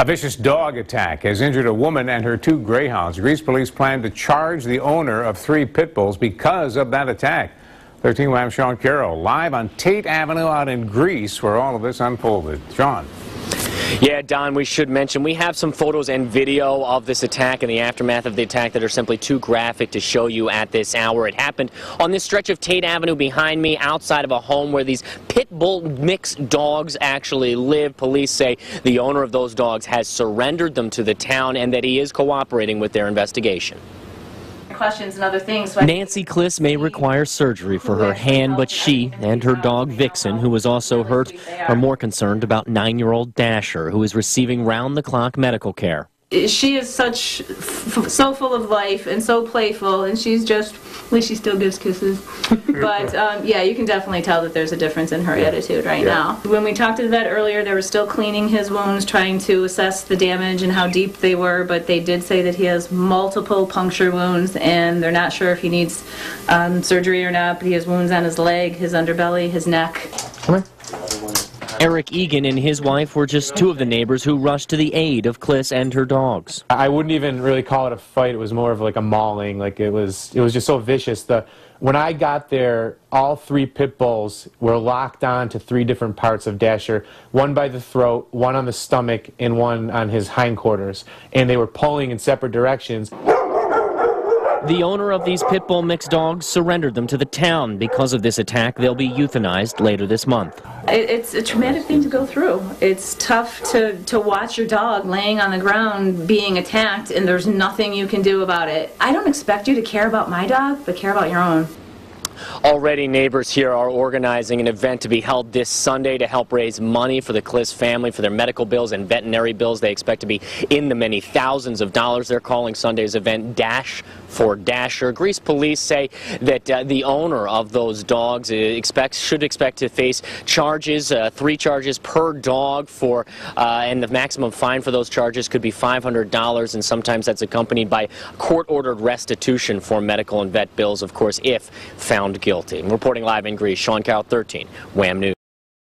A vicious dog attack has injured a woman and her two greyhounds. Greece police plan to charge the owner of three pit bulls because of that attack. 13 Wham Sean Carroll live on Tate Avenue out in Greece where all of this unfolded. Sean. Yeah, Don, we should mention we have some photos and video of this attack and the aftermath of the attack that are simply too graphic to show you at this hour. It happened on this stretch of Tate Avenue behind me outside of a home where these pit bull mixed dogs actually live. Police say the owner of those dogs has surrendered them to the town and that he is cooperating with their investigation questions and other things. So Nancy Kliss may require surgery for her hand, but she and her dog Vixen, who was also hurt, are more concerned about nine-year-old Dasher, who is receiving round-the-clock medical care she is such so full of life and so playful and she's just at least she still gives kisses. But um, yeah you can definitely tell that there's a difference in her attitude right yeah. now. When we talked to the vet earlier they were still cleaning his wounds trying to assess the damage and how deep they were but they did say that he has multiple puncture wounds and they're not sure if he needs um, surgery or not but he has wounds on his leg his underbelly his neck Eric Egan and his wife were just two of the neighbors who rushed to the aid of Kliss and her dogs. I wouldn't even really call it a fight. It was more of like a mauling. Like it was, it was just so vicious. The when I got there, all three pit bulls were locked on to three different parts of Dasher, one by the throat, one on the stomach, and one on his hindquarters. And they were pulling in separate directions. The owner of these pit bull mixed dogs surrendered them to the town. Because of this attack, they'll be euthanized later this month. It's a traumatic thing to go through. It's tough to, to watch your dog laying on the ground being attacked and there's nothing you can do about it. I don't expect you to care about my dog, but care about your own. Already, neighbors here are organizing an event to be held this Sunday to help raise money for the Kliss family for their medical bills and veterinary bills. They expect to be in the many thousands of dollars. They're calling Sunday's event Dash for Dasher. Greece police say that uh, the owner of those dogs uh, expects should expect to face charges, uh, three charges per dog for, uh, and the maximum fine for those charges could be $500, and sometimes that's accompanied by court-ordered restitution for medical and vet bills, of course, if found guilty. Reporting live in Greece, Sean Carroll, 13, Wham News.